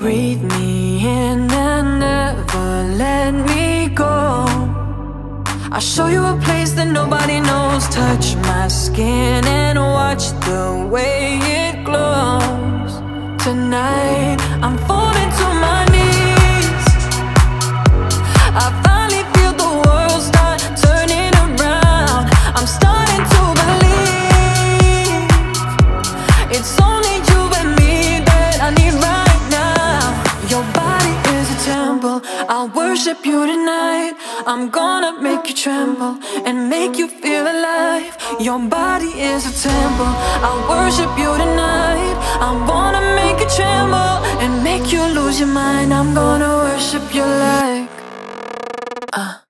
breathe me in and never let me go. I'll show you a place that nobody knows. Touch my skin and watch the way it glows. Tonight, I'm falling I'll worship you tonight. I'm gonna make you tremble and make you feel alive. Your body is a temple. I'll worship you tonight. I wanna make you tremble and make you lose your mind. I'm gonna worship you like. I'm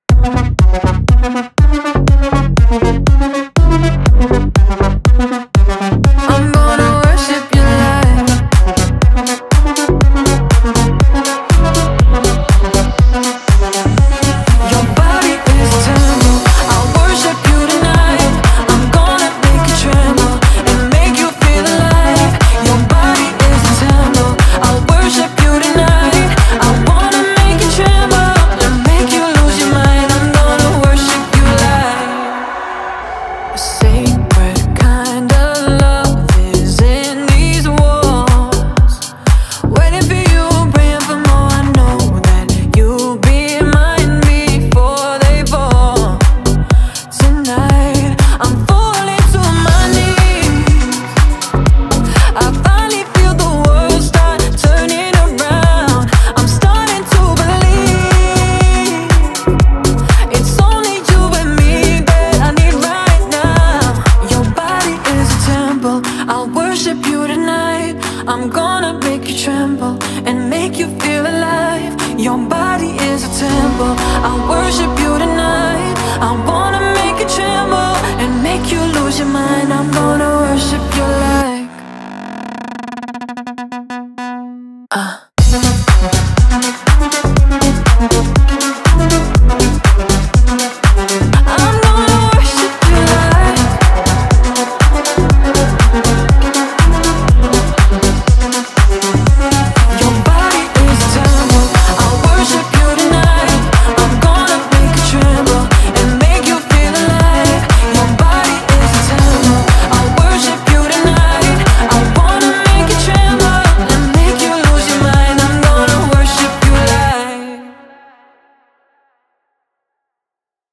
I'll worship you tonight. I'm gonna make you tremble and make you feel alive. Your body is a temple. I'll worship you tonight. I wanna make you tremble and make you lose your mind. I'm gonna